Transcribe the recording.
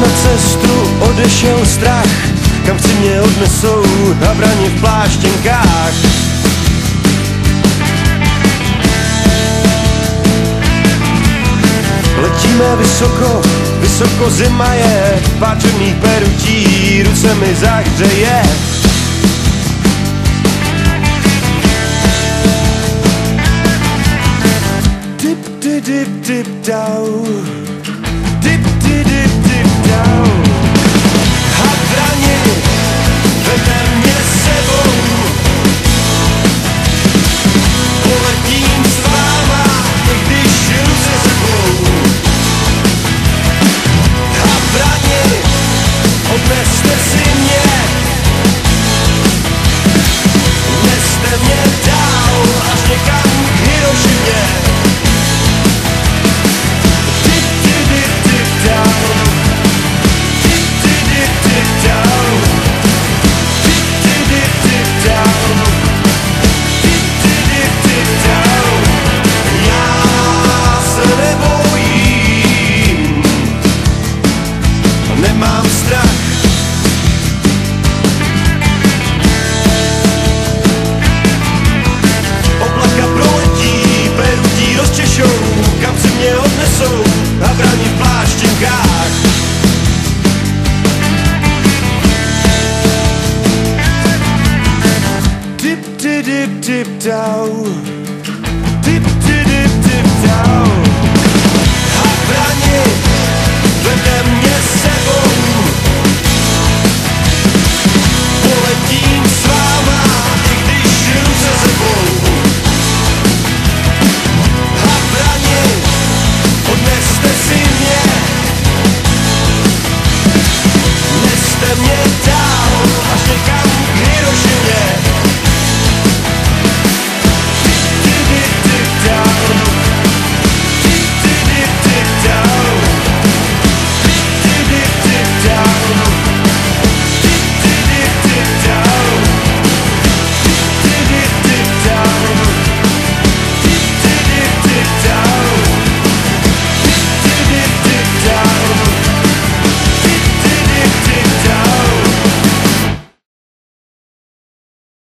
na cestu odešel strach, kam si mě odnesou havrani v pláštěnkách. Letíme vysoko, vysoko zima je, páčem perutí, ruce mi zahřeje. Dip, dip, dip, dip, down. dip, dip, down.